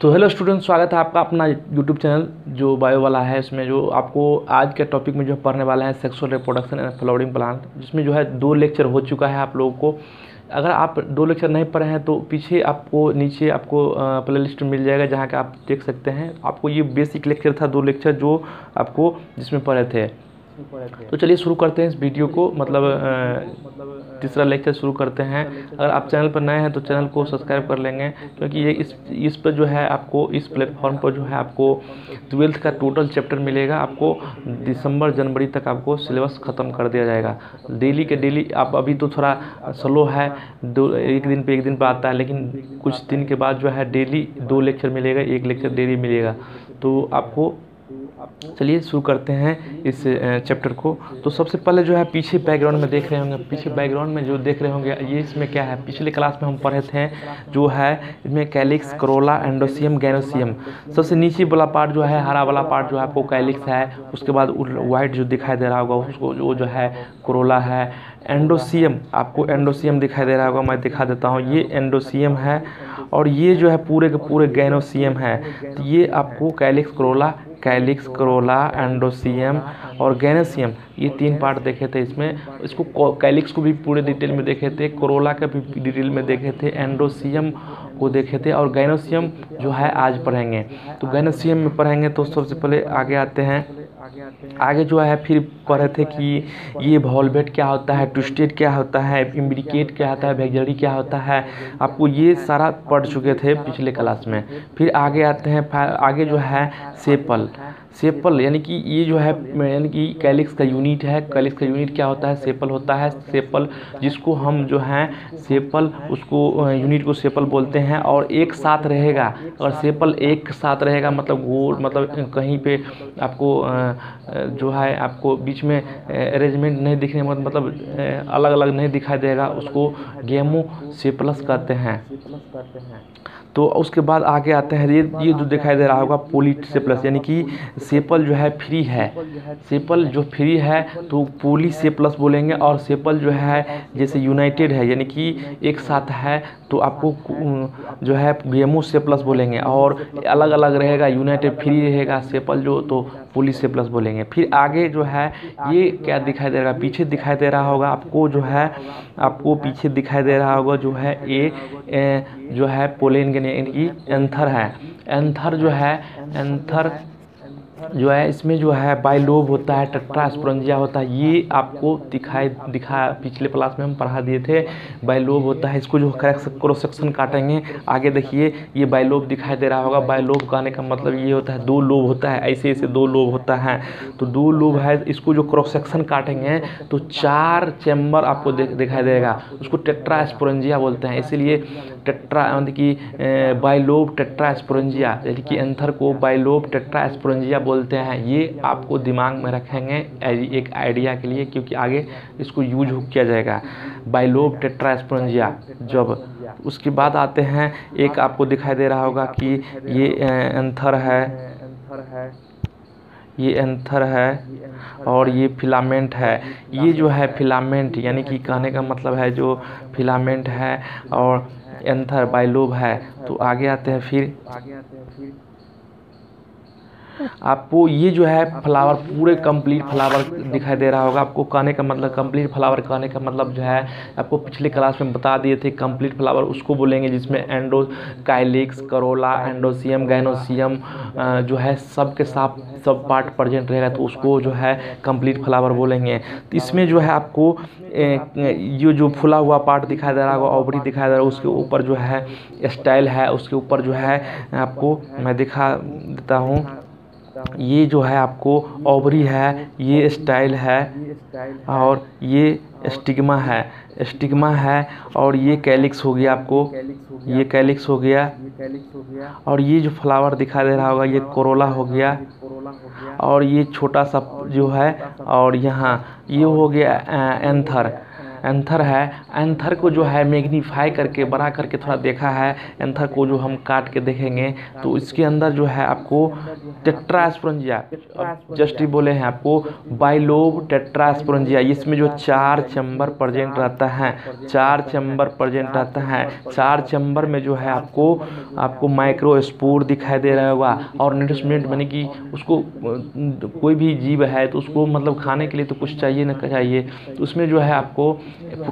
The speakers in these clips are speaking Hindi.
तो हेलो स्टूडेंट स्वागत है आपका अपना यूट्यूब चैनल, जो बायो वाला है, इसमें जो आपको आज के टॉपिक में जो पढ़ने वाला है sexual reproduction and flowering plant जिसमें जो है दो लेक्चर हो चुका है आप लोगों को। अगर आप दो लेक्चर नहीं पढ़े हैं तो पीछे आपको, नीचे आपको प्ले लिस्ट मिल जाएगा, जहाँ का आप देख सकते हैं। आपको ये बेसिक लेक्चर था, दो लेक्चर जो आपको जिसमें पढ़े थे। तो चलिए शुरू करते हैं इस वीडियो को। मतलब तीसरा लेक्चर शुरू करते हैं। अगर आप चैनल पर नए हैं तो चैनल को सब्सक्राइब कर लेंगे, क्योंकि ये इस इस पर जो है आपको, इस प्लेटफॉर्म पर जो है आपको ट्वेल्थ का टोटल चैप्टर मिलेगा। आपको दिसंबर, जनवरी तक आपको सिलेबस ख़त्म कर दिया जाएगा। डेली के डेली आप अभी तो थोड़ा स्लो है, दो, एक दिन पे एक दिन पर आता है, लेकिन कुछ दिन के बाद जो है डेली दो लेक्चर मिलेगा, एक लेक्चर डेली मिलेगा। तो आपको चलिए शुरू करते हैं इस चैप्टर को। तो सबसे पहले जो है पीछे बैकग्राउंड में देख रहे होंगे, पीछे बैकग्राउंड में जो देख रहे होंगे, ये इसमें क्या है? पिछले क्लास में हम पढ़े थे जो है इसमें कैलिक्स करोला एंडोसियम गैनोसियम सबसे नीचे वाला पार्ट जो है, हरा वाला पार्ट जो है आपको कैलिक्स है, उसके बाद वाइट जो दिखाई दे रहा होगा, उसको वो जो है करोला है। एंडोसियम आपको एंडोसियम दिखाई दे रहा होगा, मैं दिखा देता हूँ। ये एंडोसियम है और ये जो है पूरे के पूरे गैनोसियम है। तो ये आपको calyx corolla calyx, corolla, androecium और गैनेसियम, ये तीन पार्ट देखे थे इसमें। इसको कैलिक्स को भी पूरे डिटेल में देखे थे, क्रोला का भी डिटेल में देखे थे, एंडोसियम को देखे थे और गैनोसियम जो है आज पढ़ेंगे। तो गैनोसियम में पढ़ेंगे तो सबसे पहले आगे आते हैं। आगे जो है, फिर पढ़े थे कि ये वॉल्वेट क्या होता है ट्विस्टेड क्या होता है इम्ब्रिकेट क्या होता है वेगजरी क्या होता है, आपको ये सारा पढ़ चुके थे पिछले क्लास में। फिर आगे आते हैं आगे जो है सेपल सेपल, यानी कि ये जो है, यानी कि कैलिक्स का यूनिट है। कैलिक्स का यूनिट क्या होता है? सेपल होता है। सेपल जिसको हम जो है, सेपल, उसको यूनिट को सेपल बोलते हैं और एक साथ रहेगा। और सेपल एक साथ रहेगा मतलब गोल मतलब कहीं पे आपको जो है, आपको बीच में अरेंजमेंट नहीं दिखने मतलब अलग अलग नहीं दिखाई देगा, उसको गेमो सेपलस कहते हैं। तो उसके बाद आगे आते हैं। ये ये जो दिखाई दे रहा होगा पोली से प्लस यानी कि सेपल जो है फ्री है। सेपल जो फ्री है तो पोली से प्लस बोलेंगे और सेपल जो है, जैसे यूनाइटेड है, यानी कि एक साथ है तो आपको जो है, गेमो से प्लस बोलेंगे और अलग अलग रहेगा यूनाइटेड फ्री रहेगा सेपल जो तो पुलिस से प्लस बोलेंगे। फिर आगे जो है, ये क्या दिखाई दे रहा है? पीछे दिखाई दे रहा होगा, आपको जो है, आपको पीछे दिखाई दे रहा होगा जो है ए, जो है कि एंथर है। एंथर जो है, एंथर जो है, इसमें जो है बाइलोब होता है, टेट्रास्पोरेंजिया होता है, ये आपको दिखाई, दिखा, पिछले क्लास में हम पढ़ा दिए थे। बाइलोब होता है, इसको जो क्रॉस सेक्शन काटेंगे। आगे देखिए, ये बाइलोब दिखाई दे रहा होगा। बाइलोब कहने का मतलब ये होता है, दो लोब होता है, ऐसे ऐसे दो लोब होता है। तो दो लोब है, इसको जो क्रॉस सेक्शन काटेंगे तो चार चैम्बर आपको दिखाई देगा। उसको टेट्रास्पोरेंजिया बोलते हैं। इसीलिए टेट्रा मतलब कि बाइलोब टेट्रास्पोरेंजिया, यानी कि एंथर को बाइलोब टेट्रास्पोरेंजिया बोलते हैं, ये आपको दिमाग में रखेंगे एक आइडिया के लिए, क्योंकि आगे इसको यूज़ किया जाएगा। बाइलोब टेट्रास्पोरेंजिया, जब उसके बाद आते हैं, एक आपको दिखाई दे रहा होगा कि ये एंथर है। ये एंथर है और ये फिलामेंट है। ये जो है फिलामेंट, यानी कि कहने का मतलब है जो फिलामेंट है और एंथर, बाइलोब है। तो आगे आते हैं फिर आगे आते हैं फिर। आपको ये जो है फ्लावर पूरे कंप्लीट फ्लावर दिखाई दे रहा होगा। आपको कहने का मतलब कंप्लीट फ्लावर कहने का मतलब जो है, आपको पिछले क्लास में बता दिए थे कंप्लीट फ्लावर उसको बोलेंगे जिसमें एंडो काइलिक्स करोला एंडोसियम गैनोसियम जो है सब के साथ सब पार्ट प्रजेंट रहेगा तो उसको जो है कंप्लीट फ्लावर बोलेंगे। तो इसमें जो है आपको ये जो फुला हुआ पार्ट दिखाई दे रहा होगा ओवरी दिखाई दे रहा उसके ऊपर जो है स्टाइल है, उसके ऊपर जो है आपको मैं दिखा देता हूँ। ये जो है आपको ओवरी है, ये स्टाइल है और ये स्टिग्मा है। स्टिग्मा है और ये कैलिक्स हो गया आपको। ये कैलिक्स हो गया। और ये जो फ्लावर दिखाई दे रहा होगा, ये कोरोला हो गया। और ये छोटा सा जो है और यहाँ, ये हो गया एंथर। एंथर है। एंथर को जो है मैग्नीफाई करके बड़ा करके थोड़ा देखा है। एंथर को जो हम काट के देखेंगे तो इसके अंदर जो है आपको टेट्रास्पोरेंजिया जस्ट ही बोले हैं आपको, बाइलोब टेट्रास्पोरेंजिया, इसमें जो चार चैम्बर प्रजेंट रहता है, चार चैम्बर प्रजेंट रहता है। चार चैम्बर में जो है आपको आपको माइक्रोस्पोर दिखाई दे रहा होगा, और नरिशमेंट यानी कि उसको, कोई भी जीव है तो उसको मतलब खाने के लिए तो कुछ चाहिए ना चाहिए। तो उसमें जो है आपको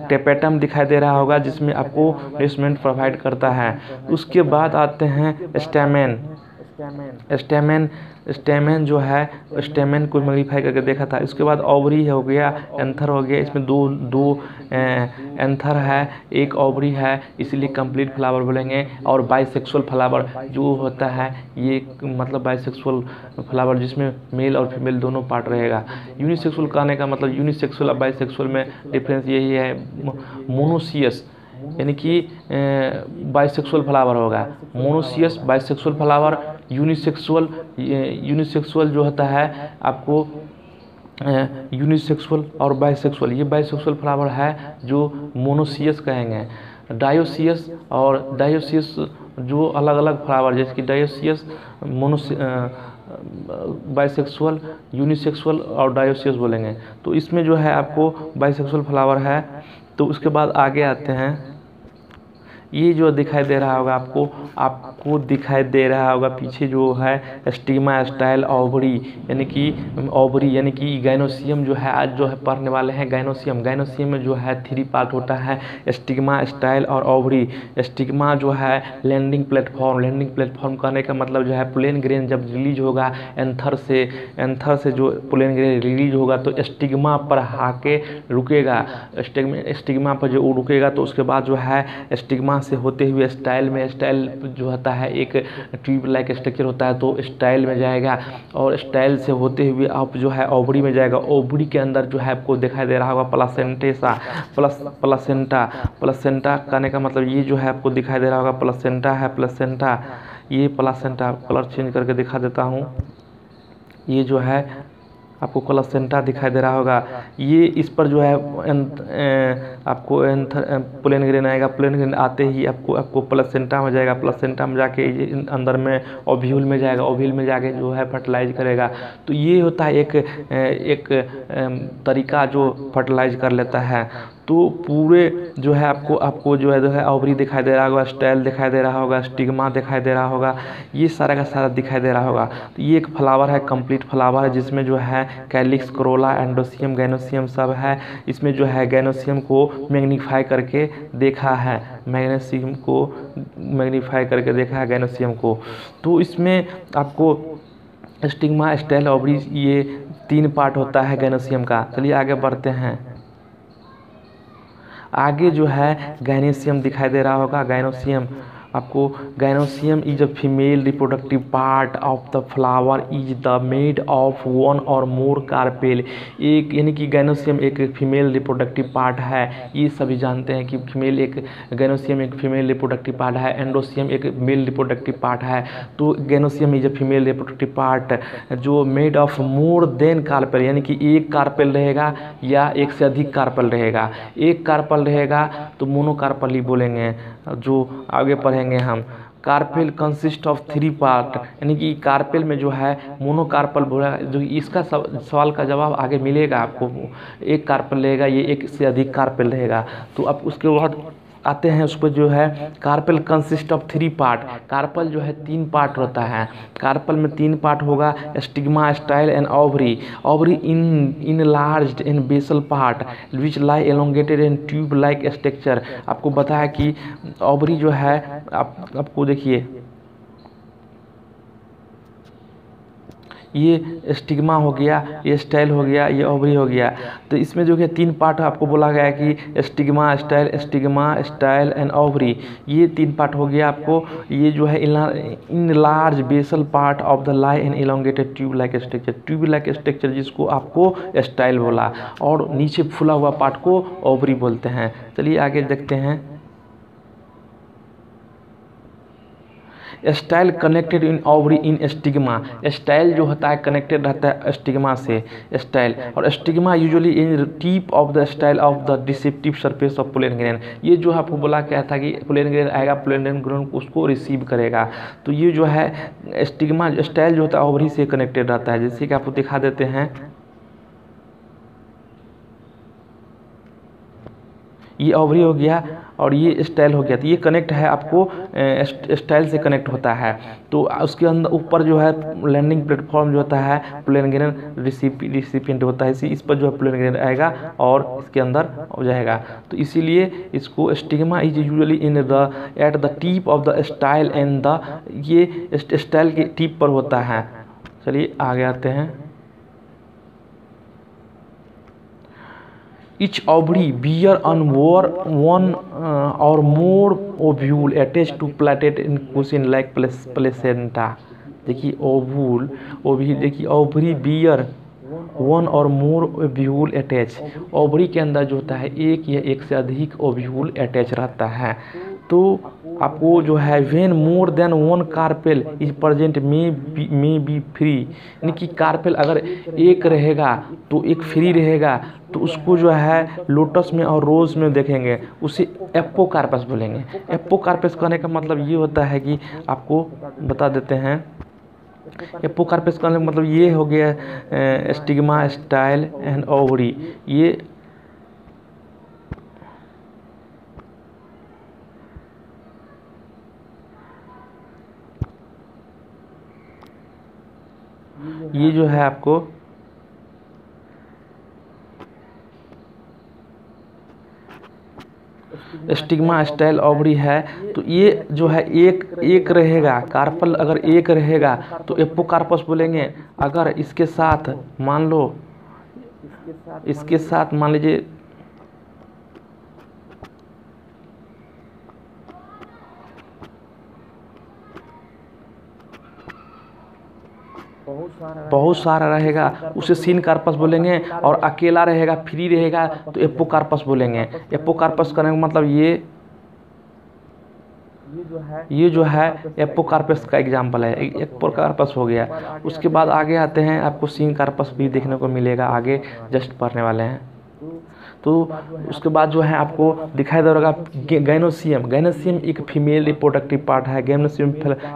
टेपेटम दिखाई दे रहा होगा जिसमें आपको नरिशमेंट प्रोवाइड करता है। उसके बाद आते हैं स्टेमेन। स्टेमेन स्टेमेन जो है, स्टेमेन को मॉडिफाई करके देखा था। इसके बाद ओवरी हो गया, एंथर हो गया। इसमें दो दो एंथर है, एक ओवरी है, इसीलिए कंप्लीट फ्लावर बोलेंगे। और बाइसेक्सुअल फ्लावर जो होता है, ये मतलब बाइसेक्सुअल फ्लावर जिसमें मेल और फीमेल दोनों पार्ट रहेगा। यूनिसेक्सुअल कहने का मतलब यूनिसेक्सुअल और बाइसेक्सुअल में डिफरेंस यही है मोनोसियस यानी कि बाइसेक्सुअल फ्लावर होगा। Monoecious bisexual flower unisexual unisexual जो होता है, आपको यूनिसेक्सुअल और बाइसेक्सुअल, ये बाइसेक्सुअल फ्लावर है जो मोनोसियस कहेंगे। डायोसियस और डायोसियस जो अलग अलग फ्लावर, जैसे कि डायोसियस, मोनोस बाइसेक्सुअल, यूनिसेक्सुअल और डायोसियस बोलेंगे। तो इसमें जो है आपको बाइसेक्सुअल फ्लावर है। तो उसके बाद आगे आते हैं। ये जो दिखाई दे रहा होगा आपको आपको दिखाई दे रहा होगा पीछे जो है स्टीमा स्टाइल ओवरी यानी कि ओवरी यानी कि गैनोसियम जो है, आज जो है पढ़ने वाले हैं गाइनोसियम गाइनोसियम में जो है थ्री पार्ट होता है स्टिग्मा स्टाइल और ओवरी स्टिग्मा जो है लैंडिंग प्लेटफॉर्म लैंडिंग प्लेटफॉर्म कहने का मतलब जो है प्लेन ग्रेन जब रिलीज़ होगा एंथर से एंथर से जो प्लेन ग्रेन रिलीज़ होगा तो स्टिग्मा पर आके रुकेगा। स्टिग्मा पर जो रुकेगा तो उसके बाद जो है स्टिग्मा से होते हुए स्टाइल में, स्टाइल जो होता है, एक ट्यूब लाइक स्ट्रक्चर होता है तो स्टाइल में जाएगा और स्टाइल से होते हुए आप जो है ओबड़ी में जाएगा। ओबड़ी के अंदर जो है आपको दिखाई दे रहा होगा प्लासेंटेसा प्लस, प्लासेंटा प्लासेंटा कहने का मतलब ये जो है आपको दिखाई दे रहा होगा प्लासेंटा है, प्लासेंटा। ये प्लासेंटा कलर चेंज करके दिखा देता हूँ। ये जो है आपको क्लासेंटा दिखाई दे रहा होगा। ये इस पर जो है आपको प्लेन ग्रेन आएगा। प्लेन ग्रेन आते ही आपको आपको प्लस प्लसेंटा में जाएगा। प्लस प्लसेंटा में जाके अंदर में ओव्यूल में जाएगा। ओव्यूल में जाके जो है फर्टिलाइज करेगा। तो ये होता है एक एक तरीका जो फर्टिलाइज कर लेता है। तो पूरे जो है आपको आपको जो है जो है ओवरी दिखाई दे रहा होगा, स्टाइल दिखाई दे रहा होगा, स्टिग्मा दिखाई दे रहा होगा, ये सारा का सारा दिखाई दे रहा होगा। तो ये एक फ्लावर है, कंप्लीट फ्लावर है, जिसमें जो है कैलिक्स, क्रोला, एंडोसियम, गैनोसियम सब है। इसमें जो है गैनोसियम को मैग्नीफाई करके देखा है मैग्नेसियम को मैग्नीफाई करके देखा है गैनोसियम को। तो इसमें आपको स्टिग्मा, स्टाइल, ओवरी ये तीन पार्ट होता है गैनोसियम का। चलिए आगे बढ़ते हैं। आगे जो है गायनेशियम दिखाई दे रहा होगा गैनोसियम आपको gynoecium is a female reproductive part of the flower is the made of one or more carpel एक, यानी कि गैनोसियम एक फीमेल रिप्रोडक्टिव पार्ट है। ये सभी जानते हैं कि फीमेल एक गैनोसियम एक फीमेल रिप्रोडक्टिव पार्ट है एंडोसियम एक मेल रिप्रोडक्टिव पार्ट है। तो gynoecium is a female reproductive part जो made of more than carpel यानी कि एक कार्पेल रहेगा या एक से अधिक कार्पल रहेगा। एक कार्पल रहेगा तो मोनोकार्पल ही बोलेंगे। जो आगे पढ़ेंगे हम। Carpel consist of three part यानी कि कार्पेल में जो है मोनोकार्पल बोला, जो इसका सवाल का जवाब आगे मिलेगा आपको। एक कार्पल रहेगा ये एक से अधिक कार्पेल रहेगा। तो अब उसके बाद आते हैं उस पर जो है carpel consist of three part carpel जो है तीन पार्ट होता है। कार्पल में तीन पार्ट होगा stigma style and ovary ovary in in large in basal part which lie elongated and tube like structure आपको बताया कि ओवरी जो है, आप, आपको देखिए ये स्टिग्मा हो गया, ये स्टाइल हो गया, ये ओवरी हो गया। तो इसमें जो है तीन पार्ट आपको बोला गया कि stigma style stigma style and ovary ये तीन पार्ट हो गया आपको। ये जो है in large basal part of the lie in elongated tube like structure tube like structure जिसको आपको स्टाइल बोला। और नीचे फुला हुआ पार्ट को ओवरी बोलते हैं। चलिए आगे देखते हैं। Style connected in ovary in stigma. Style जो होता है, कनेक्टेड रहता है स्टिग्मा से स्टाइल। और stigma usually in tip of the style of the deceptive surface of pollen grain ये जो आपको बोला क्या था कि प्लेन ग्रेन आएगा प्लेन ग्रेन उसको रिसीव करेगा। तो ये जो है, स्टिग्मा स्टाइल जो होता है ओवरी से कनेक्टेड रहता है। जैसे कि आपको दिखा देते हैं। ये ओवरी हो गया। और ये स्टाइल हो गया। तो ये कनेक्ट है आपको स्टाइल से कनेक्ट होता है। तो उसके अंदर, ऊपर जो है लैंडिंग प्लेटफॉर्म जो होता है प्लेनग्रेन रिसिपियंट होता है। इसी, इस पर जो है प्लेनग्रेन आएगा और इसके अंदर हो जाएगा। तो इसीलिए इसको stigma is usually in the at the tip of the style and the ये स्टाइल के टीप पर होता है। चलिए, आगे आते हैं। Each ovary bear on one uh, or more ovule attached to platelet in cushion like placenta देखिए ओवूल ओवी देखिए ओवरी बियर वन और मोर ओव्यूल अटैच ओवरी के अंदर जो होता है एक या एक से अधिक ओव्यूल अटैच रहता है तो आपको जो है when more than one carpel is present may may be free. यानी कि कार्पेल अगर एक रहेगा तो एक फ्री रहेगा तो उसको जो है लोटस में और रोज़ में देखेंगे, उसे एप्पो कार्पस बोलेंगे। एप्पो कार्पस कहने का मतलब ये होता है कि आपको बता देते हैं एप्पो कार्पस कहने का मतलब ये हो गया स्टिग्मा, स्टाइल एंड ओवरी। ये ये जो है आपको स्टिग्मा स्टाइल ऑबरी है तो ये जो है एक एक रहेगा, कार्पल अगर एक रहेगा तो एप्पो एपोकार्पस बोलेंगे। अगर इसके साथ मान लो, इसके साथ मान लीजिए बहुत सारा रहेगा। उसे सीन कार्पस बोलेंगे और अकेला रहेगा, फ्री रहेगा तो एप्पो कार्पस बोलेंगे। एप्पो कार्पस करने का मतलब ये ये जो है, एप्पो कार्पस का एग्ज़ाम्पल है। एप्पो कार्पस हो गया। उसके बाद आगे आते हैं, आपको सीन कार्पस भी देखने को मिलेगा। आगे जस्ट पढ़ने वाले हैं। तो उसके बाद जो है आपको दिखाई दे रहा होगा गैनोसियम। गैनोसियम एक फीमेल रिप्रोडक्टिव पार्ट है। Gynoecium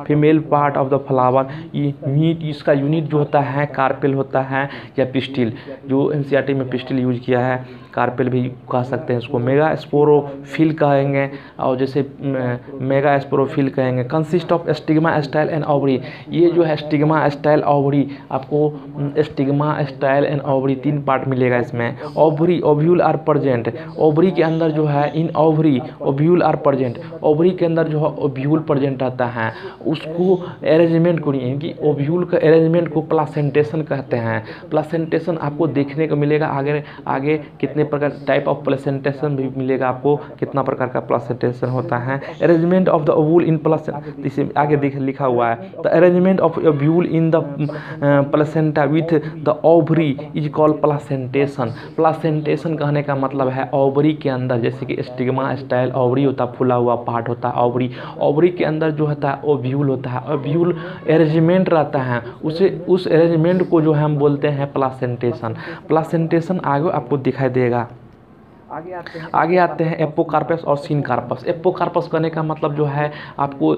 female part of the flower ये यूनिट इसका यूनिट जो होता है कार्पेल होता है, या पिस्टिल जो एन में पिस्टिल यूज़ किया है। कार्पेल भी कह सकते हैं उसको मेगा स्पोरोफिल कहेंगे और जैसे मेगा स्पोरोफिल कहेंगे। Consist of stigma style and ovary ये जो है स्टिग्मा स्टाइल ओवरी आपको स्टिग्मा स्टाइल एंड ओवरी तीन पार्ट मिलेगा इसमें। Ovary ovule are present. Ovary के अंदर जो है, in ovary ovule are present. Ovary के अंदर जो है, ओव्यूल प्रजेंट रहता है। उसको अरेंजमेंट को नहीं कि ओव्यूल का अरेंजमेंट को प्लासेंटेशन कहते हैं। प्लासेंटेशन आपको देखने को मिलेगा। आगे आगे कितने प्रकार टाइप ऑफ़ प्लेसेंटेशन भी मिलेगा आपको, कितना प्रकार का प्लेसेंटेशन होता है। Arrangement of the ovule in plus इसे आगे देख लिखा हुआ है। The arrangement of ovule in the placenta with the ovary is called placentation placentation कहने का मतलब है ओवरी के अंदर, जैसे कि स्टिग्मा स्टाइल ओवरी होता, फुला हुआ पार्ट होता है ओवरी ओवरी के अंदर जो होता है ओव्यूल होता है। ओव्यूल अरेंजमेंट रहता है। उसे, उस अरेंजमेंट को जो है हम बोलते हैं प्लासेंटेशन प्लासेंटेशन आगे आपको दिखाई देगा आगे आते हैं। आगे आते हैं। एपोकार्पस और सीन कार्पस एपोकार्पस करने का मतलब जो है आपको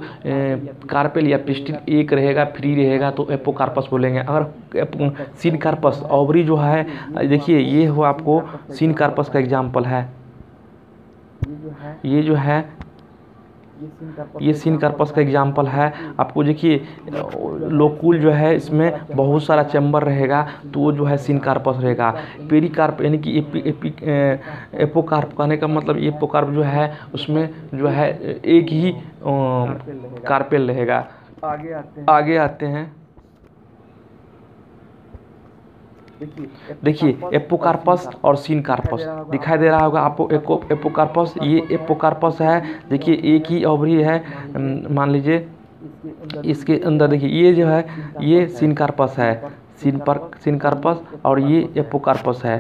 कार्पेल या पिस्टिल एक रहेगा फ्री रहेगा तो एपोकार्पस बोलेंगे। अगर सीन कार्पस ओवरी जो है देखिए ये हो आपको सीन कार्पस का एग्ज़ाम्पल है ये जो है ये सीन कर्पस का एग्ज़ाम्पल है। आपको देखिए लोकुल जो है इसमें बहुत सारा चैम्बर रहेगा तो वो जो है सीन कार्पस रहेगा। पेरी कार्प यानी कि एपी एपी एपोकार्प कहने का मतलब एपोकार्प जो है उसमें जो है एक ही कार्पेल रहेगा। आगे आते हैं। आगे आते हैं। देखिए एपोकार्पस और सीन कार्पस दिखाई दे रहा होगा आपको एको एपोकार्पस ये एपोकार्पस है। देखिए एक ही ओवरी है मान लीजिए। इसके अंदर देखिए ये जो है ये सीन कार्पस है। सीन पर सीन कार्पस और ये एपोकार्पस है।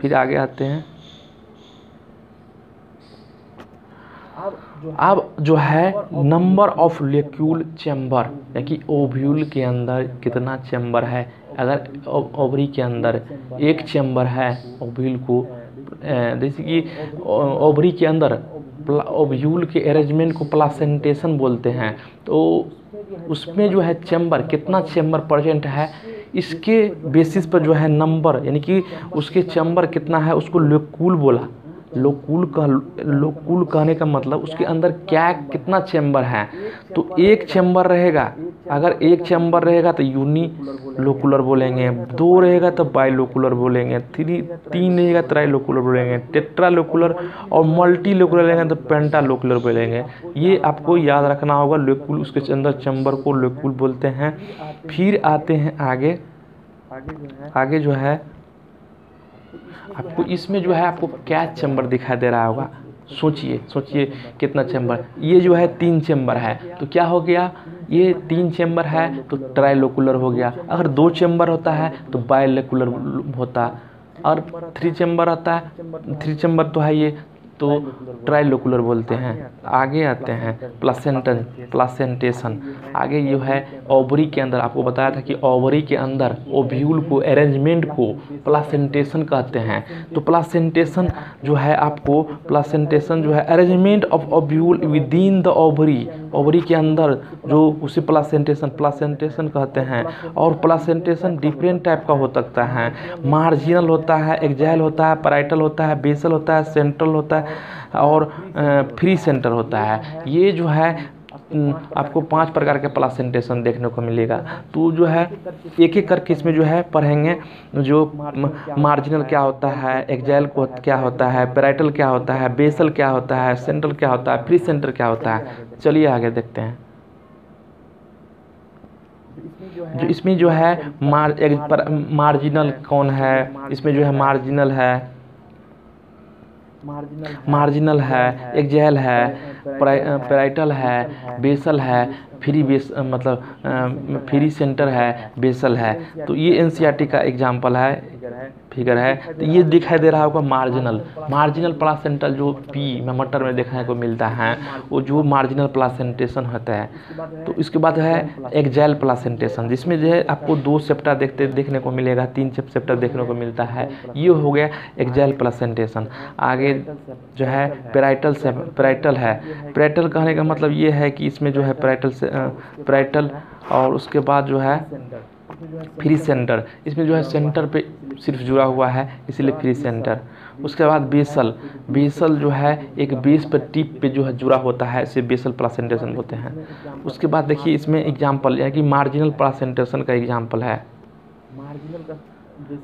फिर आगे आते हैं। अब जो है नंबर ऑफ़ लेक्यूल चैम्बर यानी कि ओव्यूल के अंदर कितना चैम्बर है? अगर ओवरी के अंदर एक चैम्बर है ओव्यूल को जैसे कि ओवरी के अंदर ओव्यूल के अरेंजमेंट को प्लासेंटेशन बोलते हैं। तो उसमें जो है चैम्बर कितना चैम्बर प्रेजेंट है? इसके बेसिस पर जो है नंबर यानी कि उसके चैम्बर कितना है? उसको लेक्यूल बोला। लोकुल का लोकुल कहने का मतलब उसके अंदर क्या, कितना चैम्बर है? तो एक चैम्बर रहेगा। अगर एक चैम्बर रहेगा तो यूनी लोकुलर बोलेंगे, दो रहेगा तो बाई लोकुलर बोलेंगे थ्री तीन रहेगा ट्राई लोकुलर बोलेंगे टेट्रा लोकुलर और मल्टी लोकुलर रहेंगे तो पेंटा लोकुलर बोलेंगे। ये आपको याद रखना होगा, लोकुल उसके अंदर चैम्बर को लोकुल बोलते हैं। फिर आते हैं आगे। आगे जो है आपको इसमें जो है आपको क्या चैम्बर दिखाई दे रहा होगा? सोचिए सोचिए कितना चैम्बर ये जो है तीन चैम्बर है। तो क्या हो गया? ये तीन चैम्बर है तो ट्राइलोकुलर हो गया। अगर दो चैम्बर होता है तो बायोलेकुलर होता। और थ्री चैम्बर आता है, थ्री चैम्बर तो है ये। तो ट्राइलोकुलर बोलते हैं। आगे आते हैं प्लासेंटन प्लासेंटेशन आगे जो है ओवरी के अंदर, आपको बताया था कि ओवरी के अंदर ओव्यूल को अरेंजमेंट को प्लासेंटेशन कहते हैं। तो प्लासेंटेशन जो है आपको प्लासेंटेशन जो है arrangement of ovule within the ovary ovary के अंदर जो उसे प्लासेंटेशन प्लासेंटेशन कहते हैं। और प्लासेंटेशन डिफरेंट टाइप का हो सकता है। मार्जिनल होता है एग्जाइल होता है पराइटल होता है बेसल होता है सेंट्रल होता है। और फ्री सेंटर होता है। ये जो है आपको पाँच प्रकार के प्लासेंटेशन देखने को मिलेगा। तो जो है एक एक करके इसमें जो है पढ़ेंगे जो मार्जिनल क्या होता है एग्जाइल को क्या होता है पेराइटल क्या होता है बेसल क्या होता है सेंट्रल क्या होता है फ्री सेंटर क्या होता है। चलिए आगे देखते हैं। जो इसमें जो है मार, मार्जिनल कौन है? इसमें जो है मार्जिनल है। मार्जिनल है एक्जेल है पेराइटल है बेसल है फ्री बेस मतलब फ्री सेंटर है बेसल है। तो ये एन का एग्ज़ाम्पल है। फिगर है। तो ये दिखाई दे रहा होगा मार्जिनल मार्जिनल प्लासेंटल जो पी में मटर में देखने को मिलता है वो जो मार्जिनल प्लासेंटेशन होता है। तो इसके बाद है एक्जैल प्लासेंटेशन जिसमें जो है आपको दो सेप्टा देखते देखने को मिलेगा तीन सेप्टा देखने को मिलता है। ये हो गया एक्जैल प्लासेंटेशन आगे जो है पेराइटल से पेराइटल है। पेराइटल कहने का मतलब ये है कि इसमें जो है पेराइटल से पेराइटल और उसके बाद जो है फ्री सेंटर। इसमें जो है सेंटर पे सिर्फ़ जुड़ा हुआ है, इसीलिए फ्री सेंटर। उसके बाद बेसल। बेसल जो है, एक बेस पर टिप पे जो है जुड़ा होता है, इसे बेसल प्लासेंटेशन होते हैं। उसके बाद देखिए इसमें एग्ज़ाम्पल यानी कि मार्जिनल प्लासेंटेशन का एग्ज़ाम्पल है।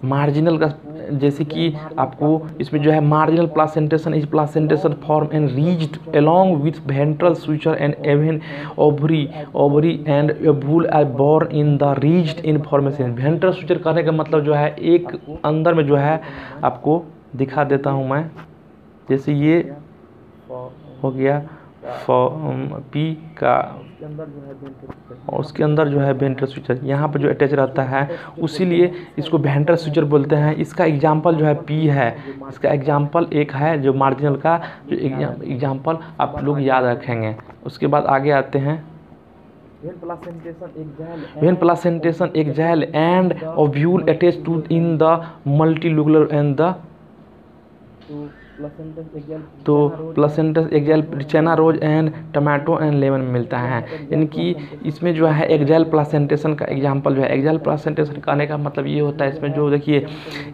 मार्जिनल का, जैसे कि आपको इसमें जो है marginal placentation is placentation form and reached along with ventral suture and even ovary ovary and भूल are borne in the reached information ventral suture करने का मतलब जो है एक अंदर में जो है आपको दिखा देता हूँ मैं। जैसे ये हो गया पी का और उसके अंदर जो है वेंटर स्विचर यहाँ पर जो अटैच रहता है उसीलिए इसको वेंटर स्विचर बोलते हैं। इसका एग्ज़ाम्पल जो है पी है। इसका एग्ज़ाम्पल एक है जो मार्जिनल का जो एग्ज़ाम्पल आप लोग याद रखेंगे। उसके बाद आगे आते हैं। When placentation axile and ovule attach to in the multilocular and the तो placentas axile China rose and tomato and lemon में मिलता है। यानी कि इसमें जो है एग्जाइल प्लासेंटेशन का एग्जांपल जो है। एग्जाइल प्लासेंटेशन कहने का मतलब ये होता है, इसमें जो देखिए,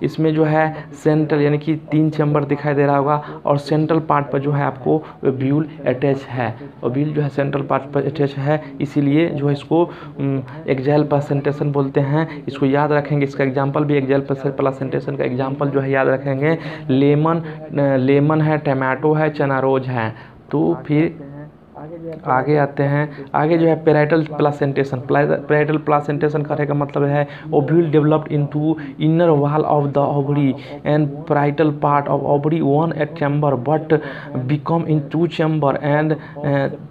इसमें जो है सेंट्रल यानी कि तीन चैम्बर दिखाई दे रहा होगा और सेंट्रल पार्ट पर जो है आपको व्यूल अटैच है। और व्यूल जो है सेंट्रल पार्ट पर अटैच है, इसीलिए जो है इसको एग्जाइल प्लासेंटेशन बोलते हैं। इसको याद रखेंगे, इसका एग्ज़ाम्पल भी एग्जाइल प्लासेंटेशन का एग्ज़ाम्पल जो है याद रखेंगे। लेमन लेमन है टमाटो है चना रोज है तो फिर आगे आते हैं। आगे जो है पेराइटल प्लासेंटेशन पेराइटल प्लासेंटेशन करने का मतलब है ovule developed into inner wall of the ovary and parietal part of ovary one at chamber but become in two chamber and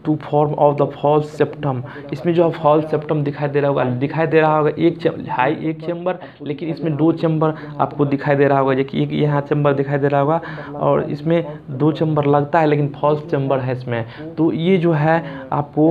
to form of the false septum इसमें जो है फॉल्स सेप्टम दिखाई दे रहा होगा, दिखाई दे रहा होगा एक हाई एक चैम्बर लेकिन इसमें दो चैम्बर आपको दिखाई दे रहा होगा जो कि एक यहाँ चैम्बर दिखाई दे रहा होगा, और इसमें दो चैम्बर लगता है, लेकिन फॉल्स चैम्बर है इसमें। तो ये जो है आपको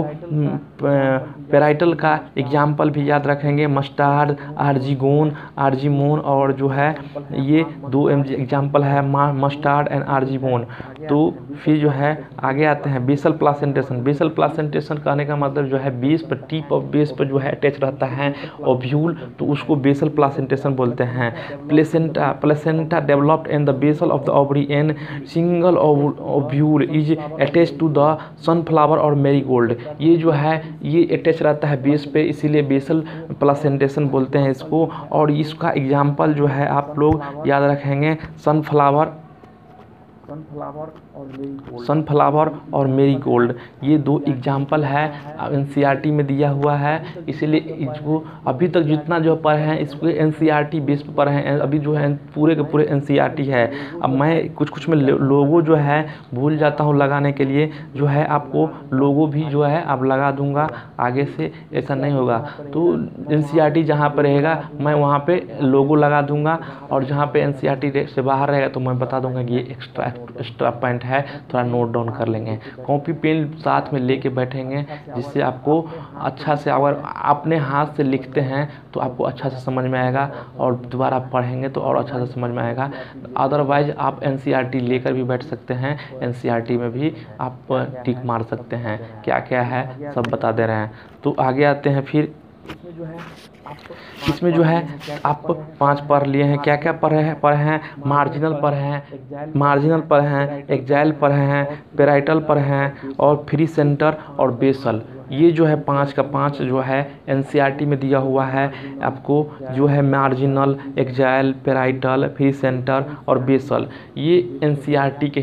पेराइटल का एग्ज़ाम्पल भी याद रखेंगे। मस्टार्ड आर्जीगोन आर्जीमोन और जो है, ये दो एग्ज़ाम्पल है मस्टार्ड एंड आर्जीमोन तो फिर जो है, आगे आते हैं, बेसल प्लासेंटेशन। बेसल प्लासेंटेशन कहने का मतलब जो है, बेस पर, टिप ऑफ़ बेस पर जो है, अटैच रहता है ओव्यूल तो उसको बेसल प्लासेंटेशन बोलते हैं। Placenta placenta developed in the basal of the ovary an single ovule is attach to the sunflower और मेरीगोल्ड। ये जो है ये अटैच रहता है बेस पे, इसीलिए बेसल प्लासेंटेशन बोलते हैं इसको। और इसका एग्ज़ाम्पल जो है, आप लोग याद रखेंगे सनफ्लावर सनफ्लावर और मेरी सनफ्लावर और मेरी गोल्ड ये दो एग्ज़ाम्पल है एन में दिया हुआ है, इसीलिए इसको अभी तक जितना जो पढ़े हैं, इसको एन सी बेस पर पढ़े हैं, अभी जो है, पूरे के पूरे एनसीआरटी है। अब मैं कुछ कुछ में लोगो जो है, भूल जाता हूँ लगाने के लिए, जो है आपको लोगो भी जो है आप लगा दूँगा, आगे से ऐसा नहीं होगा। तो एन सी जहाँ पर रहेगा, मैं वहाँ पे लोगो लगा दूँगा, और जहाँ पे एन से बाहर रहेगा तो मैं बता दूँगा कि ये एक्स्ट्रा एक्स्ट्रा पॉइंट है, थोड़ा नोट डाउन कर लेंगे। कॉपी पेन साथ में लेके बैठेंगे, जिससे आपको अच्छा से अगर अपने हाथ से लिखते हैं तो आपको अच्छा से समझ में आएगा और दोबारा पढ़ेंगे तो और अच्छा से समझ में आएगा। अदरवाइज़ आप एन लेकर भी बैठ सकते हैं एन में भी आप टिक मार सकते हैं। क्या क्या है, सब बता दे रहे हैं। तो आगे आते हैं फिर। जो है इसमें जो है, आप पाँच पढ़ लिए हैं। क्या क्या पढ़े हैं? पढ़े हैं मार्जिनल पढ़े हैं मार्जिनल पढ़े हैं एक्जाइल पढ़े हैं पेराइटल पढ़े हैं और फ्री सेंटर और बेसल ये जो है पाँच का पाँच जो है एन e में दिया हुआ है। आपको जो है marginal axile parietal free centre और बेसल ये एन e के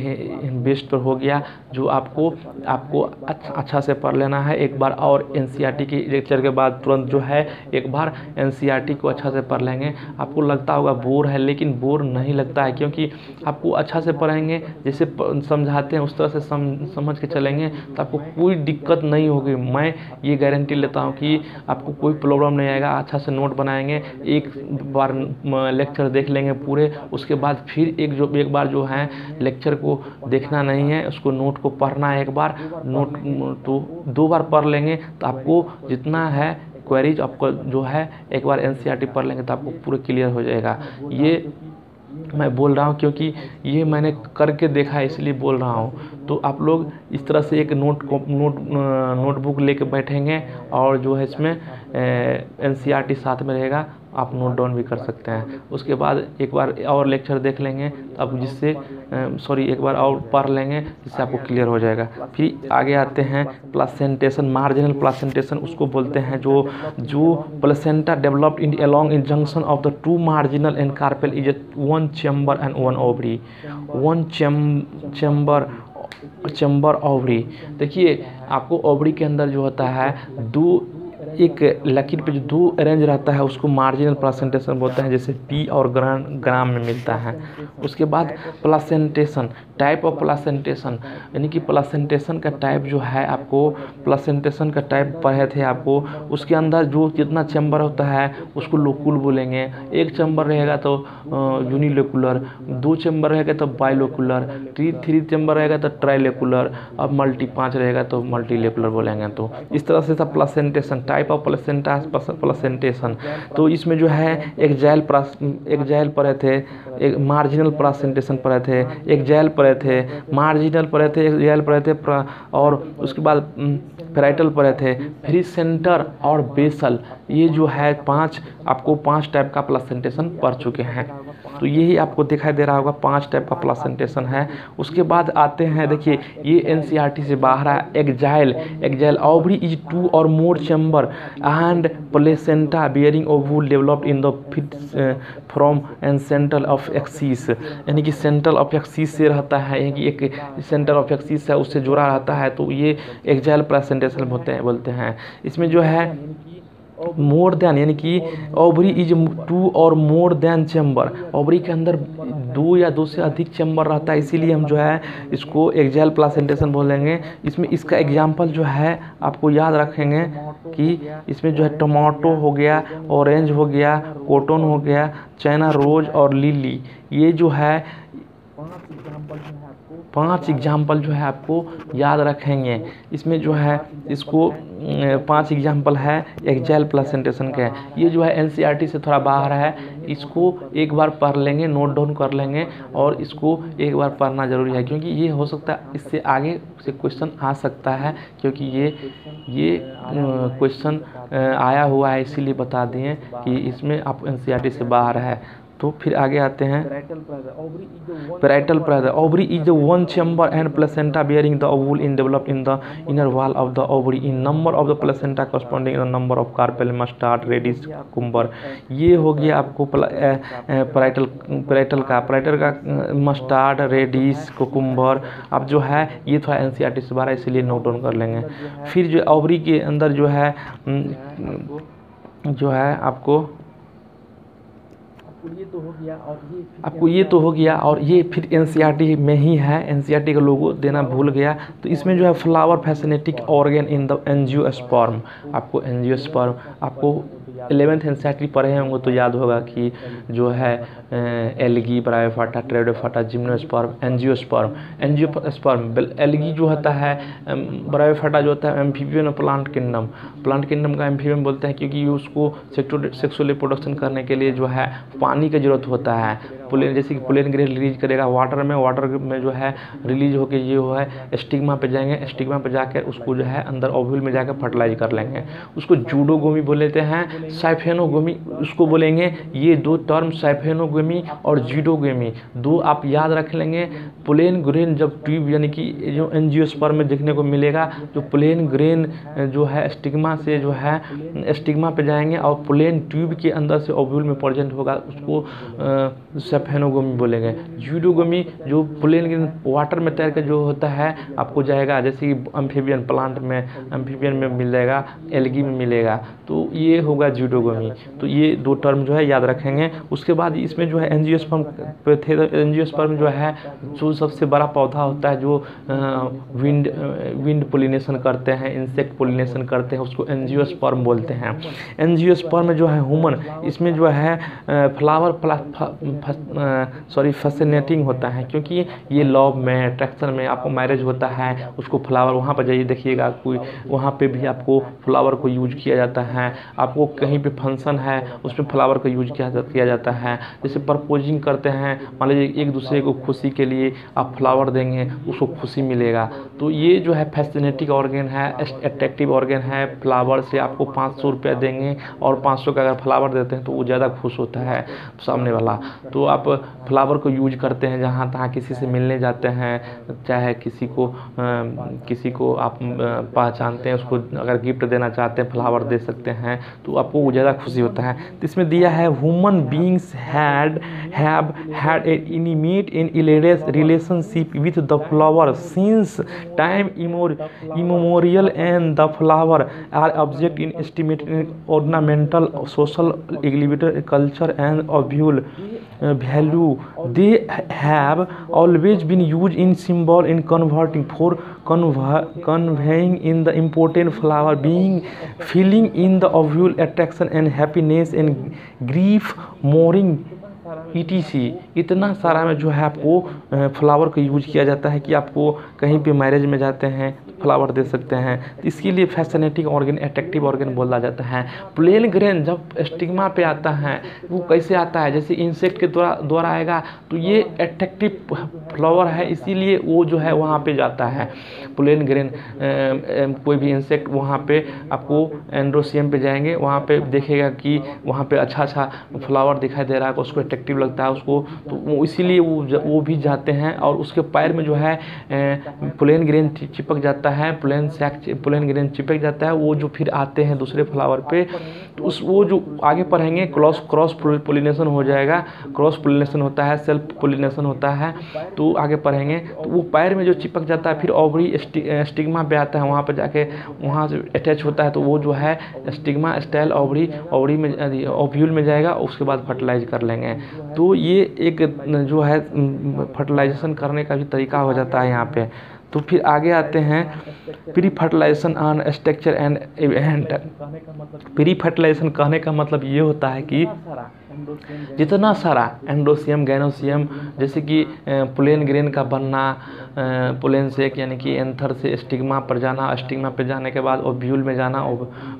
बेस्ट पर हो गया जो आपको आपको अच्छा अच्छा से पढ़ लेना है। एक बार और एन e के लेक्चर के बाद तुरंत जो है एक बार एन सी को अच्छा से पढ़ लेंगे। आपको लगता होगा बोर है लेकिन बोर नहीं लगता है क्योंकि आपको अच्छा से पढ़ेंगे जैसे समझाते हैं उस तरह से सम, समझ के चलेंगे तो आपको कोई दिक्कत नहीं होगी। मैं ये गारंटी लेता हूँ कि आपको कोई प्रॉब्लम नहीं आएगा। अच्छा से नोट बनाएँगे। एक बार लेक्चर देख लेंगे पूरे। उसके बाद फिर एक जो, एक बार जो है लेक्चर को देखना नहीं है। उसको नोट को पढ़ना है एक बार। नोट तो दो बार पढ़ लेंगे तो आपको जितना है क्वेरीज आपको जो है, एक बार एन पढ़ लेंगे तो आपको पूरे क्लियर हो जाएगा। ये मैं बोल रहा हूँ क्योंकि ये मैंने करके देखा है, इसलिए बोल रहा हूँ। तो आप लोग इस तरह से एक नोट नोट नोटबुक लेके बैठेंगे और जो है इसमें एन साथ में रहेगा। आप नोट डाउन भी कर सकते हैं। उसके बाद एक बार और लेक्चर देख लेंगे अब जिससे सॉरी एक बार और पढ़ लेंगे, जिससे आपको क्लियर हो जाएगा। फिर आगे आते हैं प्लासेंटेशन मार्जिनल प्लासेंटेशन उसको बोलते हैं जो जो placenta developed in along in junction of the two marginal and carpel is one chamber and one ovary one chamber chamber ovary देखिए, आपको ओवरी के अंदर जो होता है, दो एक लकीर पे जो दो अरेंज रहता है, उसको मार्जिनल प्लासेंटेशन बोलते हैं, जैसे पी और ग्राम ग्राम में मिलता है। उसके बाद प्लासेंटेशन टाइप ऑफ़ प्लासेंटेशन यानी कि प्लासेंटेशन का टाइप जो है आपको प्लासेंटेशन का टाइप पढ़े थे आपको, उसके अंदर जो जितना चैम्बर होता है, उसको लोकुल बोलेंगे। एक चैम्बर रहेगा तो यूनिलोकुलर दो चैम्बर रहेगा तो बाइलोकुलर थ्री थ्री चैम्बर रहेगा तो ट्राइलेकुलर अब मल्टी पाँच रहेगा तो मल्टीलेकुलर बोलेंगे तो। इस तरह से सब placentation type of placenta placentation तो इसमें जो है, एक जैल एक जैल पढ़े थे, एक मार्जिनल प्लासेंटेशन पढ़े थे, एक जैल पढ़े थे मार्जिनल पढ़े थे रियल पढ़े थे और उसके बाद फ्राइटल पढ़े थे। फ्री सेंटर और बेसल ये जो है, पाँच, आपको पाँच टाइप का प्लसेंटेशन पढ़ चुके हैं। तो यही आपको दिखाई दे रहा होगा, पाँच टाइप का प्लासेंटेशन है। उसके बाद आते हैं, देखिए, ये एन से बाहर है axile axile ovary is two or more chamber and placenta bearing ovule developed in the fit from and central of axis यानी कि सेंट्रल ऑफ़ एक्सिस से रहता है, यानी कि एक सेंट्रल ऑफ़ एक्सिस है उससे जुड़ा रहता है तो ये एग्जाइल प्रेजेंटेशन होते हैं, बोलते हैं। इसमें जो है मोर देन यानी कि ओवरी इज़ टू और मोर देन चैम्बर ओवरी के अंदर दो या दो से अधिक चैम्बर रहता है इसीलिए हम जो है इसको एग्जाइल प्लासेंटेशन बोलेंगे इसमें इसका एग्ज़ाम्पल जो है आपको याद रखेंगे कि इसमें जो है टमाटो हो गया ऑरेंज हो गया कॉटन हो गया चाइना रोज और लिली ये जो है पाँच एग्ज़ाम्पल जो है आपको याद रखेंगे। इसमें जो है, इसको पाँच एग्ज़ाम्पल है एग्जाइल प्लेसेंटेशन के। ये जो है एन से थोड़ा बाहर है। इसको एक बार पढ़ लेंगे, नोट डाउन कर लेंगे और इसको एक बार पढ़ना ज़रूरी है, क्योंकि ये हो सकता है, इससे आगे से क्वेश्चन आ सकता है, क्योंकि ये ये क्वेश्चन आया हुआ है, इसीलिए बता दिए कि इसमें आप एन से बाहर है। तो फिर आगे आते हैं। Parietal pressure ovary is the one chamber and placenta bearing the ovule in develop in the inner wall of the ovary in number of the placenta corresponding the number of carpel mustard radish cucumber ये हो गया आपको पेराइटल पेराइटल का पेराइटल का मस्टार्ड रेडिस कुकुम्बर अब जो है ये थोड़ा एन सी आर टी से बारह इसलिए नोट डाउन कर लेंगे। फिर जो ओवरी के अंदर जो है जो है आपको ये तो हो गया और ये आपको ये तो हो गया और ये फिर एन में ही है। एन का लोगो देना भूल गया। तो इसमें जो है flower fascinating organ in the angiosperm आपको एनजियो स्पर्म आपको एलेवेंथ एन पढ़े होंगे तो याद होगा कि जो है algae bryophyta pteridophyta gymnosperm angiosperm angiosperm algae जो होता है ब्रायोफाटा जो होता है amphibian plant kingdom. Plant kingdom का एम्फीबियन बोलते हैं क्योंकि उसको सेक्सुअल रिप्रोडक्शन करने के लिए जो है, पानी की ज़रूरत होता है। पुलेन, जैसे कि पुलेन ग्रेन रिलीज़ करेगा, वाटर में वाटर में जो है, रिलीज़ होकर ये हो है, स्टिग्मा पे जाएँगे, स्टिग्मा पे जाकर उसको जो है, अंदर ओव्यूल में जाकर फर्टिलाइज कर लेंगे। उसको जूडोगोमी बोल लेते हैं साइफेनोगोमी, उसको बोलेंगे ये दो टर्म साइफेनोगोमी और जीडोगोमी। दो आप याद रख लेंगे, प्लेन ग्रेन जब ट्यूब यानी कि जो एनजियोस्पर्म में देखने को मिलेगा जो प्लेन ग्रेन जो है स्टिग्मा से जो है स्टिग्मा पे जाएँगे और प्लेन ट्यूब के अंदर से ओव्यूल में प्रेजेंट होगा, उसको सफेनोगोमी बोलेंगे। जूडोगोमी जो प्लेन वाटर में तैर के जो होता है, आपको जाएगा, जैसे कि अम्फीबियन प्लांट में अम्फीबियन में मिल जाएगा एलगी में मिलेगा। तो ये होगा जूडोगोमी तो ये दो टर्म जो है याद रखेंगे। उसके बाद इसमें जो है एनजियोस्पर्म एनजियोस्पर्म जो है, जो सबसे बड़ा पौधा होता है, जो विंड विंड पोलिनेशन करते हैं इंसेक्ट पोलिनेशन करते हैं, उसको एनजियोस्पर्म बोलते हैं। एनजियोस्पर्म जो है ह्यूमन इसमें जो है फ्लावर सॉरी फैसिनेटिंग होता है, क्योंकि ये लव में अट्रैक्शन में आपको मैरिज होता है, उसको फ्लावर वहाँ पर जाइए, देखिएगा, कोई वहाँ पे भी आपको फ्लावर को यूज़ किया जाता है। आपको कहीं पे फ़ंक्शन है उसमें फ्लावर का यूज़ किया किया जाता है। जैसे प्रपोजिंग करते हैं, मान लीजिए एक दूसरे को खुशी के लिए आप फ्लावर देंगे, उसको खुशी मिलेगा। तो ये जो है फैसिनेटिक ऑर्गेन है अट्रैक्टिव ऑर्गेन है फ्लावर से आपको पाँच सौ रुपया देंगे और पाँच सौ का अगर फ्लावर देते हैं तो वो ज़्यादा खुश होता है सामने वाला। तो आप फ्लावर को यूज़ करते हैं जहाँ तहाँ किसी से मिलने जाते हैं, चाहे किसी को किसी को आप पहचानते हैं, उसको अगर गिफ्ट देना चाहते हैं फ्लावर दे सकते हैं तो आपको ज़्यादा खुशी होता है। तो इसमें दिया है human beings had have had a intimate in relationship with the flower since time immemorial and the flower are object in estimated ornamental social एग्लीवेटर culture and ऑब्यूल value. They have always been used in symbol in converting for conveying in the important flower, being, feeling in the ovule attraction and happiness and grief mourning ई इतना सारा में जो है आपको फ्लावर का यूज़ किया जाता है कि आपको कहीं पे मैरिज में जाते हैं फ्लावर दे सकते हैं। तो इसके लिए फैसिनेटिंग ऑर्गेन अट्रैक्टिव ऑर्गेन बोला जाता है। प्लेन ग्रेन जब स्टिग्मा पे आता है, वो कैसे आता है? जैसे इंसेक्ट के द्वारा द्वारा आएगा तो ये अट्रैक्टिव फ्लावर है, इसीलिए वो जो है वहाँ पे जाता है। प्लेन ग्रेन कोई भी इंसेक्ट वहाँ पे आपको एंड्रोसियम पे जाएँगे, वहाँ पे देखेगा कि वहाँ पे अच्छा अच्छा फ्लावर दिखाई दे रहा है, उसको अट्रैक्टिव लगता है उसको तो वो इसीलिए वो वो भी जाते हैं और उसके पैर में जो है प्लेन ग्रेन चिपक जाता है प्लेन सैक प्लेन ग्रेन चिपक जाता है, वो जो फिर आते हैं दूसरे फ्लावर पे तो उस, वो जो आगे पढ़ेंगे क्रॉस क्रॉस पोलिनेशन हो जाएगा क्रॉस पोलिनेशन होता है सेल्फ पोलिनेशन होता है तो आगे पढ़ेंगे तो वो पैर में जो चिपक जाता है, फिर ओवरी स्टिग्मा पे आता है, वहाँ पर जाके, वहाँ से अटैच होता है तो वो जो है स्टिग्मा स्टाइल ओवरी ओवरी में ओव्यूल में जाएगा, उसके बाद फर्टिलाइज कर लेंगे। तो ये एक जो है फर्टिलाइजेशन करने का भी तरीका हो जाता है यहाँ पे। तो फिर आगे आते हैं। Pre fertilisation on structure and event pre fertilisation कहने का मतलब ये होता है कि जितना सारा एंडोसियम गैनोसियम जैसे कि प्लेन ग्रेन का बनना प्लेन से यानी कि एंथर से स्टिग्मा पर जाना स्टिग्मा पर जाने के बाद ओव्यूल में जाना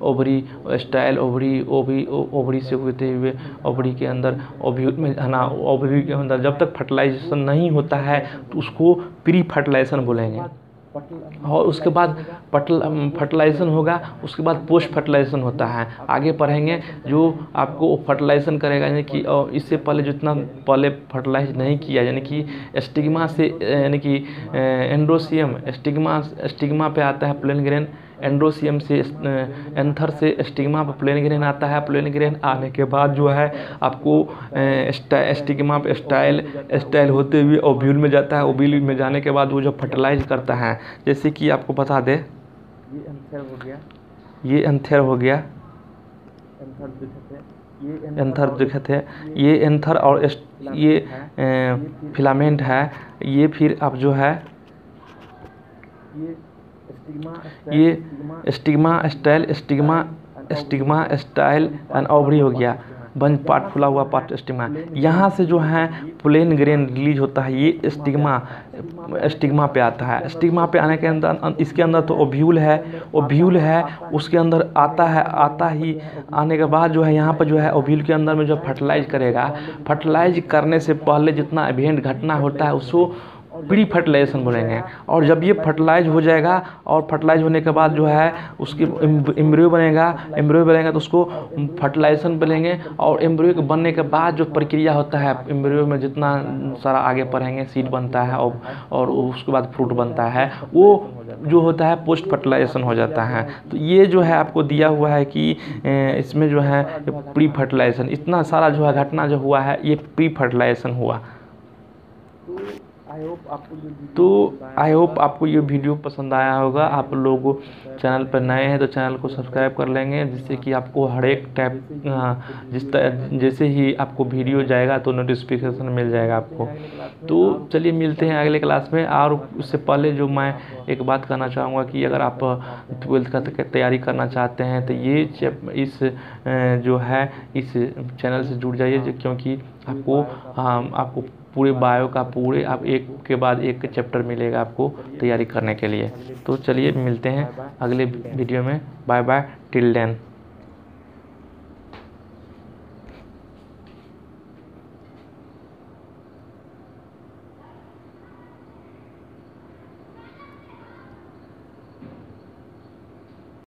ovary style ovary ovary ovary से होते हुए ओवरी के अंदर ओव्यूल में जाना ओवरी के अंदर जब तक फर्टिलाइजेशन नहीं होता है तो उसको प्री फर्टिलाइजेशन बोलेंगे। और उसके बाद पटल फर्टिलाइजेशन होगा, उसके बाद पोस्ट फर्टिलाइजेशन होता है। आगे पढ़ेंगे जो आपको फर्टिलाइजेशन करेगा, यानी कि इससे पहले जितना पहले फर्टिलाइज नहीं किया, यानी कि स्टिग्मा से यानी कि एंड्रोसियम स्टिग्मा स्टिग्मा पे आता है प्लेन ग्रेन एंड्रोसियम से एंथर से स्टिग्मा पर प्लेन ग्रेन आता है। प्लेन ग्रेन आने के बाद जो है आपको स्टिग्मा पे स्टाइल स्टाइल होते हुए ओब्यूल में जाता है। ओब्यूल में जाने के बाद वो जो फर्टिलाइज करता है जैसे कि आपको बता दे। ये एंथर हो गया। ये एंथर हो गया। एंथर दिखते हैं। ये एंथर और ये फिलामेंट है। ये फिर आप जो है ये stigma style stigma stigma style and ovary हो गया। बंज पार्ट फुला हुआ पार्ट स्टिग्मा यहाँ से जो है प्लेन ग्रेन रिलीज़ होता है ये स्टिग्मा स्टिग्मा पे आता है। स्टिग्मा पे आने के अंदर इसके अंदर तो ओव्यूल है ओव्यूल है उसके अंदर आता है आता ही। आने के बाद जो है यहाँ पर जो है ओव्यूल के अंदर में जो फर्टिलाइज करेगा। फर्टिलाइज करने से पहले जितना इवेंट घटना होता है उसको प्री फर्टिलाइजेशन बोलेंगे। और जब ये फर्टिलाइज हो जाएगा और फर्टिलाइज होने के बाद जो है, उसकी एम्ब्रियो बनेगा। एम्ब्रियो बनेगा तो उसको फर्टिलाइजेशन बोलेंगे। और एम्ब्रियो के बनने के बाद जो प्रक्रिया होता है, एम्ब्रियो में जितना सारा आगे पढ़ेंगे, सीड बनता है और और उसके बाद फ्रूट बनता है, वो जो होता है, पोस्ट फर्टिलाइजेशन हो जाता है। तो ये जो है आपको दिया हुआ है कि इसमें जो है, प्री फर्टिलाइजेशन। इतना सारा जो है घटना जो हुआ है, ये प्री फर्टिलाइजेशन हुआ। तो आई होप आपको ये वीडियो पसंद आया होगा। आप लोग चैनल पर नए हैं तो चैनल को सब्सक्राइब कर लेंगे जिससे कि आपको हर एक टाइप जिस जैसे ही आपको वीडियो जाएगा तो नोटिफिकेशन मिल जाएगा आपको। तो चलिए मिलते हैं अगले क्लास में। और उससे पहले जो मैं एक बात कहना चाहूँगा कि अगर आप ट्वेल्थ का तैयारी करना चाहते हैं तो ये इस जो है इस चैनल से जुड़ जाइए क्योंकि आपको आपको पूरे बायो का पूरे आप एक के बाद एक चैप्टर मिलेगा आपको तैयारी करने के लिए। तो चलिए मिलते हैं अगले वीडियो में। Bye bye till then